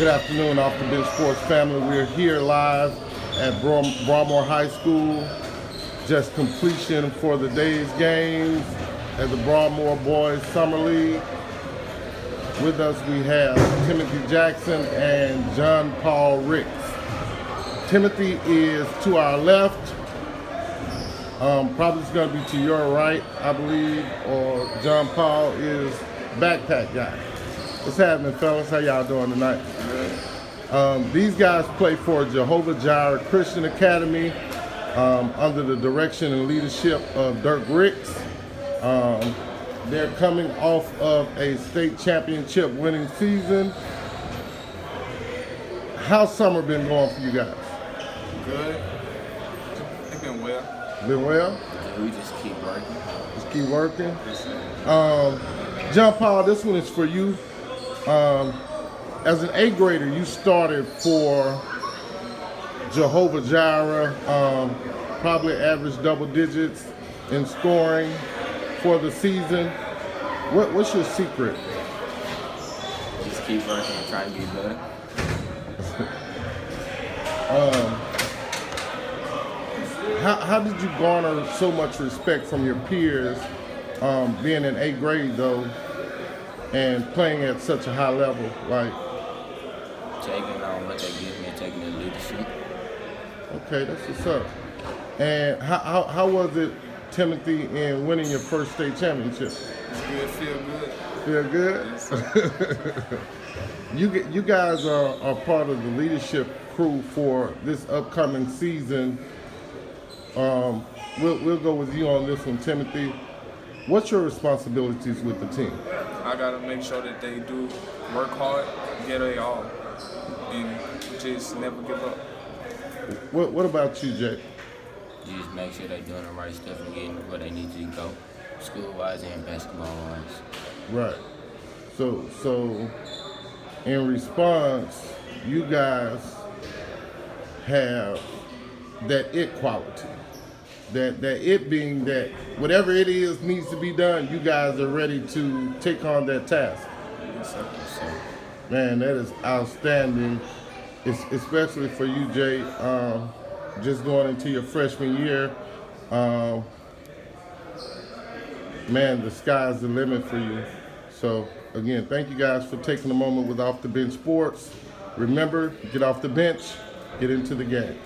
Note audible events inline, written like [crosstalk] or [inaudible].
Good afternoon, Off the Bench Sports family. We're here live at Broadmoor High School. Just completion for the day's games at the Broadmoor Boys Summer League. With us we have Timothy Jackson and John Paul Ricks. Timothy is to our left. Um, probably going to be to your right, I believe, or John Paul is backpack guy. What's happening, fellas? How y'all doing tonight? Um, these guys play for Jehovah Jireh Christian Academy um, under the direction and leadership of Dirk Ricks. Um, they're coming off of a state championship winning season. How's summer been going for you guys? Good. It's been well. Been well? We just keep working. Just keep working. Um, John Paul, this one is for you. Um, as an eighth grader, you started for Jehovah Jireh, um, probably average double digits in scoring for the season. What, what's your secret? Just keep working and try to get better. [laughs] um, how, how did you garner so much respect from your peers um, being in eighth grade though and playing at such a high level? Like taking on what they give me and taking the leadership. Okay, that's what's up. And how, how, how was it, Timothy, in winning your first state championship? Good, feel good. Feel good? Yes, [laughs] you you guys are, are part of the leadership crew for this upcoming season. Um, we'll, we'll go with you on this one, Timothy. What's your responsibilities with the team? I gotta make sure that they do work hard, get it all, and just never give up. What, what about you, Jay? You just make sure they're doing the right stuff and getting where they need to go, school-wise and basketball-wise. Right. So so in response, you guys have that it quality. That that it being that whatever it is needs to be done, you guys are ready to take on that task. Man, that is outstanding, it's, especially for you, Jay. Um, just going into your freshman year, um, man, the sky's the limit for you. So again, thank you guys for taking a moment with Off the Bench Sports. Remember, get off the bench, get into the game.